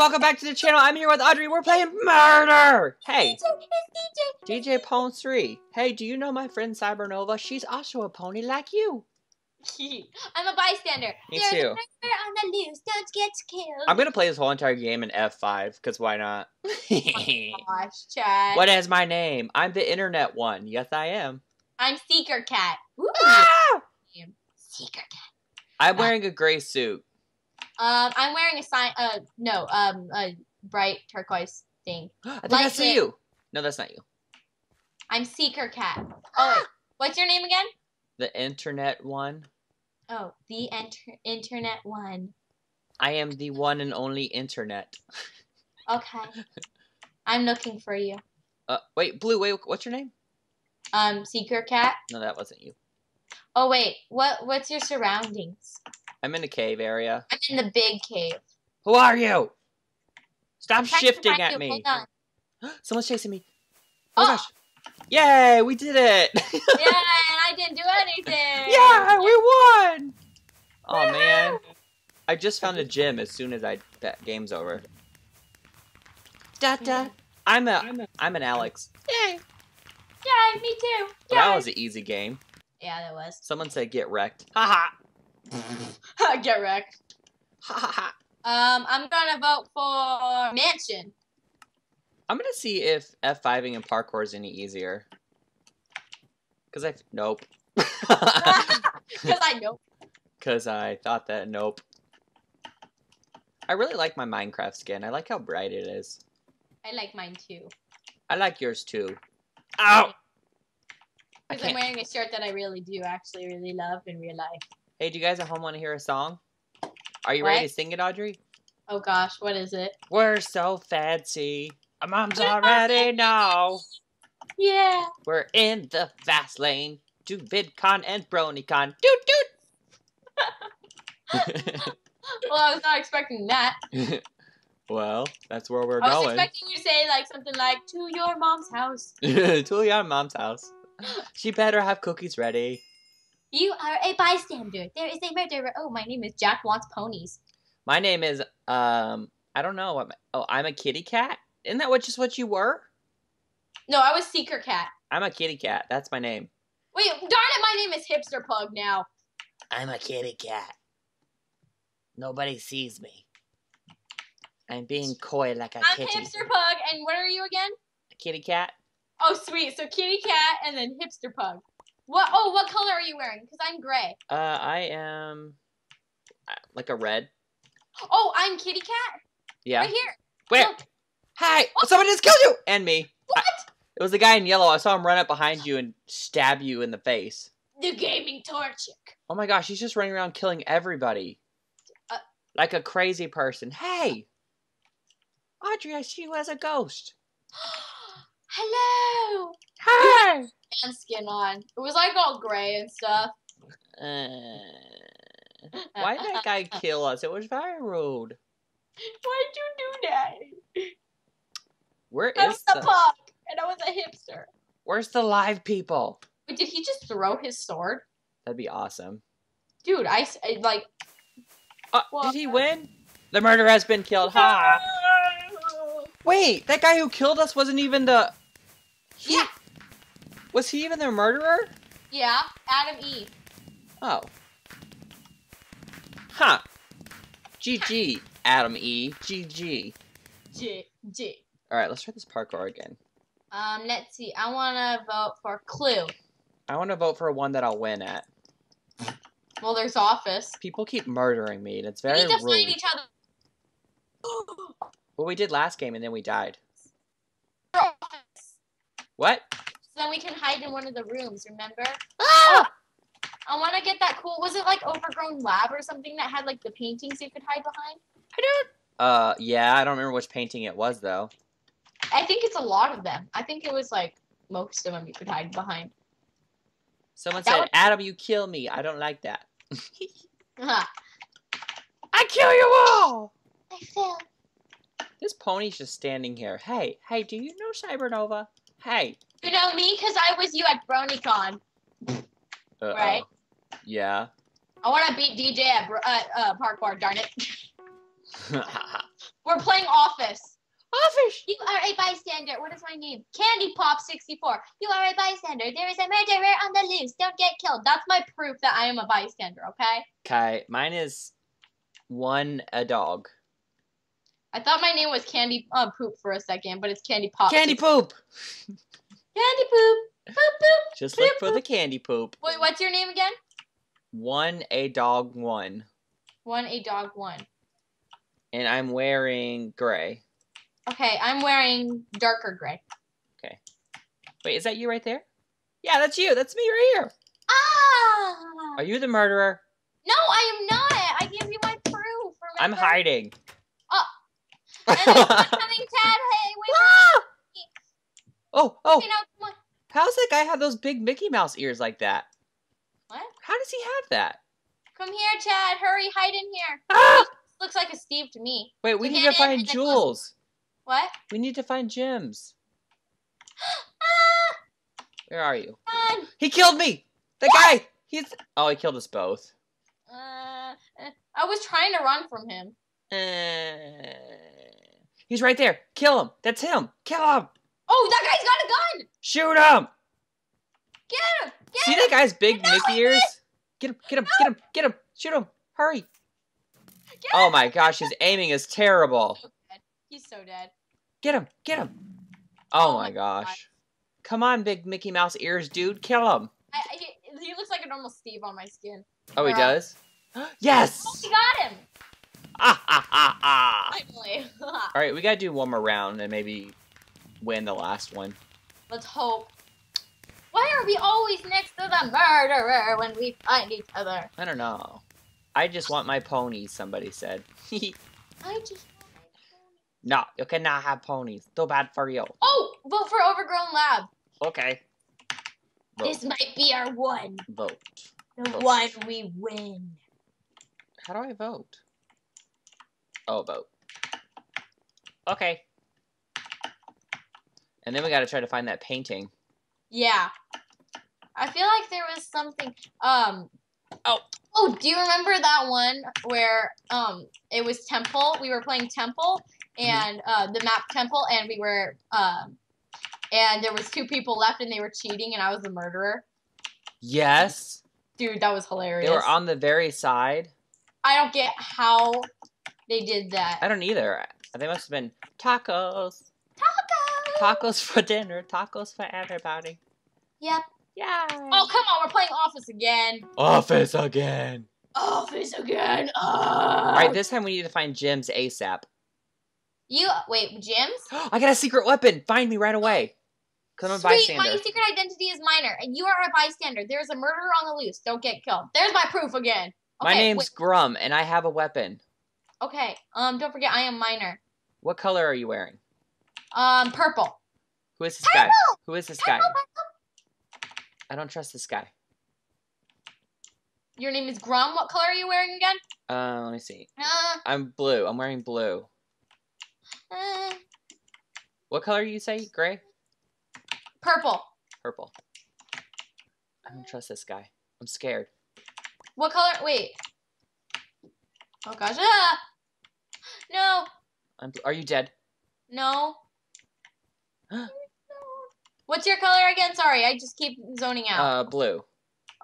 welcome back to the channel. I'm here with Audrey. We're playing murder. Hey, DJ, DJ Pon-3. Hey, do you know my friend Cybernova? She's also a pony like you. I'm a bystander. Me There's too. on the loose. Don't get killed. I'm gonna play this whole entire game in F5, because why not? Gosh, Chad. what is my name? I'm the internet one. Yes, I am. I'm Seeker Cat. Ooh. Ah! Seeker Cat. I'm wearing a gray suit. Um, I'm wearing a sign. Uh, no. Um, a bright turquoise thing. I think I Like see it. you. No, that's not you. I'm Seeker Cat. Oh wait. What's your name again? The internet one. Oh, the enter- internet one. I am the one and only internet. Okay. I'm looking for you. Uh, wait, Blue, wait, what's your name? Um, Seeker Cat. No, that wasn't you. Oh wait. What? What's your surroundings? I'm in a cave area. I'm in the big cave. Who are you? Stop I'm trying to shifting at you. me. Hold on. Someone's chasing me. Oh, Oh. gosh. Yay, we did it. Yeah, and I didn't do anything. yeah, we won. Oh, man. I just found a gym as soon as I that game's over. Da da. I'm a I'm an Alex. Yay. Yeah, me too. Well, Yeah. that was an easy game. yeah, that was. Someone said get wrecked. Ha ha. Get wrecked. Ha ha ha. Um, I'm gonna vote for mansion. I'm gonna see if F5ing and parkour is any easier. Cause I nope. Because I know. Cause I thought that nope. I really like my Minecraft skin. I like how bright it is. I like mine too. I like yours too. Ow! I Because I'm wearing a shirt that I really do actually really love in real life. Hey, do you guys at home want to hear a song? Are you ready to sing it, Audrey? Oh gosh, what is it? We're so fancy. Our moms already know. Yeah. We're in the fast lane to VidCon and BronyCon. Doot Well, I was not expecting that. well, that's where we're going. I was expecting you to say like something like "to your mom's house." to your mom's house. She better have cookies ready. You are a bystander. There is a murderer. Oh, my name is Jack Wants Ponies. My name is um I don't know what my, oh I'm a kitty cat. Isn't that what just what you were? No, I was Seeker Cat. I'm a kitty cat. That's my name. Wait, darn it, my name is Hipster Pug now. I'm a kitty cat. Nobody sees me. I'm being coy like a I'm kitty. Hipster Pug, and what are you again? A kitty cat? Oh, sweet. So Kitty Cat and then Hipster Pug. What? Oh, what color are you wearing? Because I'm gray. Uh I am uh, like a red. Oh, I'm Kitty Cat. Yeah. Right here. Where? Look. Hi! Someone just killed you! And me. What? It was the guy in yellow. I saw him run up behind you and stab you in the face. The gaming torchic. Oh my gosh, he's just running around killing everybody. Uh, like a crazy person. Hey! Audrey, I see you as a ghost. Hello. Hi! And skin on. It was like all gray and stuff. Uh, why did that guy kill us? It was very rude. Why'd you do that? Where I is was a the pug, and I was a hipster. Where's the live people? Wait, did he just throw his sword? That'd be awesome. Dude, I like. Uh, did he win? The murderer has been killed. Ha! Wait, that guy who killed us wasn't even the. He, Yeah. Was he even the murderer? Yeah, Adam E. Oh. Huh. GG, Adam E. GG. J J. Alright, let's try this parkour again. Um, let's see. I want to vote for Clue. I want to vote for one that I'll win at. Well, there's Office. People keep murdering me, and it's We very need to rude. find each other. Well, we did last game, and then we died. Office. What? So then we can hide in one of the rooms. Remember? Ah! I want to get that cool. Was it like Overgrown Lab or something that had like the paintings you could hide behind? I don't. Uh, yeah, I don't remember which painting it was though. I think it's a lot of them. I think it was like most of them you could hide behind. Someone That said, would- "Adam, you kill me." I don't like that. Haha. I kill you all. I fell. This pony's just standing here. Hey, hey, do you know Cybernova? Hey. You know me because I was you at BronyCon. Uh-oh. Right. Yeah. I want to beat DJ at, uh, uh, parkour. Darn it. We're playing Office. Office. You are a bystander. What is my name? Candy Pop 64. You are a bystander. There is a murderer on the loose. Don't get killed. That's my proof that I am a bystander, okay? Okay, mine is one a dog. I thought my name was Candy uh, Poop for a second, but it's Candy Pop. Candy poop. Candy Poop. Poop poop. Just look for the candy poop. Wait, what's your name again? One a dog one, One a dog one. and I'm wearing gray. Okay, I'm wearing darker gray. Okay. Wait, is that you right there? Yeah, that's you. That's me right here. Ah! Are you the murderer? No, I am not. I gave you my proof. I'm hiding. Oh. And then I'm coming, Tad. Hey, wait. Ah! oh, oh! now. How's that guy have those big Mickey Mouse ears like that? What? How does he have that? Come here, Chad. Hurry, hide in here. Ah! Looks like a Steve to me. Wait, we To need to find jewels. What? We need to find gems. Ah! Where are you? Run! He killed me. The guy. He's. Oh, he killed us both. Uh, uh, I was trying to run from him. Uh, he's right there. Kill him. That's him. Kill him. Oh, that guy's got a gun! Shoot him. Get him! Get him! See him! that guy's big No, Mickey ears? Get him. Get him. Get him. Get him. Shoot him. Hurry. Get Oh him! my gosh, his aiming is terrible. He's so dead. Get him. Get him. Oh Oh my my God. gosh. Come on, big Mickey Mouse ears, dude. Kill him. I, I, he, looks like a normal Steve on my skin. Oh, he Bruh. does? Oh, yes! we got him! Finally. All right, we gotta do one more round and maybe win the last one. Let's hope. Why are we always next to the murderer when we find each other? I don't know. I just want my ponies, somebody said. I just want my phone. no, you cannot have ponies. Too bad for you. Oh, vote for Overgrown Lab. Okay. Vote. This might be our one. vote. The Vote. one we win. How do I vote? Oh, vote. Okay. And then we gotta try to find that painting. Yeah. I feel like there was something. Um. Oh. Oh, do you remember that one where um it was Temple? We were playing Temple and uh the map Temple, and we were um and there was two people left, and they were cheating, and I was the murderer. Yes. Dude, that was hilarious. They were on the very side. I don't get how they did that. I don't either. They must have been tacos. Tacos. Tacos for dinner. Tacos for everybody. Yep. Yeah. Oh come on, we're playing Office again. Office again. Office again. All right, this time we need to find Jim's ASAP. You wait, Jim's? I got a secret weapon. Find me right away. Cause I'm a Sweet, my secret identity is minor, and you are a bystander. There's a murderer on the loose. Don't get killed. There's my proof again. My Okay, name's wait, Grum, and I have a weapon. Okay. Um, don't forget I am minor. What color are you wearing? Um, purple. Who is this guy? Who is this guy? Purple, purple. I don't trust this guy. Your name is Grum. What color are you wearing again? Uh, let me see. Uh, I'm blue. I'm wearing blue. uh, What color you say? Gray? purple. Purple. I don't trust this guy. I'm scared. What color? Wait. Oh gosh. Ah! No. I'm. Are you dead? No. What's your color again? Sorry, I just keep zoning out. Uh, blue.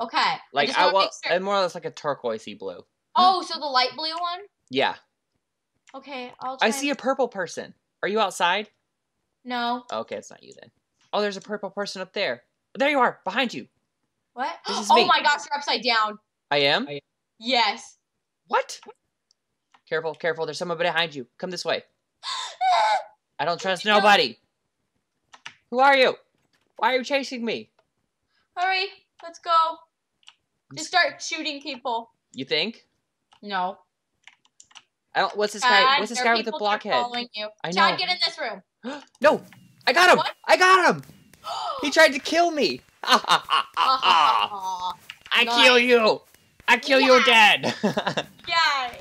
okay. Like just I, wanna well, sure- and more or less like a turquoisey blue. Oh, so the light blue one? Yeah. Okay, I'll try I see a purple person. Are you outside? No. Okay, it's not you then. Oh, there's a purple person up there. There you are, behind you. What? This is oh me. my gosh, you're upside down. I am. Yes. What? Careful, careful. There's someone behind you. Come this way. I don't trust nobody. Who are you? Why are you chasing me? Hurry, let's go. Just start shooting people. You think? No. I don't. What's this uh, guy? Chad, What's this guy with the people that are blockhead? Following you. I Chad, know. get in this room. No, I got him. What? I got him. He tried to kill me. I Nice. kill you. I kill you Yeah. dead. yeah.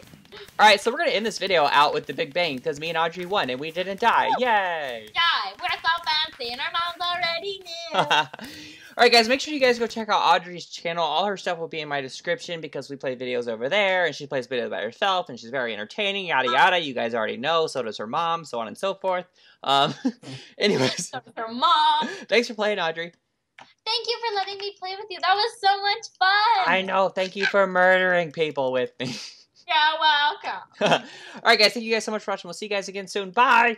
All right, so we're gonna end this video out with the Big Bang because me and Audrey won and we didn't die. Yay! Die. We're so fancy and our moms already knew. Alright, guys, make sure you guys go check out Audrey's channel. All her stuff will be in my description because we play videos over there, and she plays videos by herself, and she's very entertaining, yada yada. You guys already know, so does her mom, so on and so forth. Um, anyways. So her mom. Thanks for playing, Audrey. Thank you for letting me play with you. That was so much fun. I know. Thank you for murdering people with me. You're welcome. Alright, guys, thank you guys so much for watching. We'll see you guys again soon. Bye!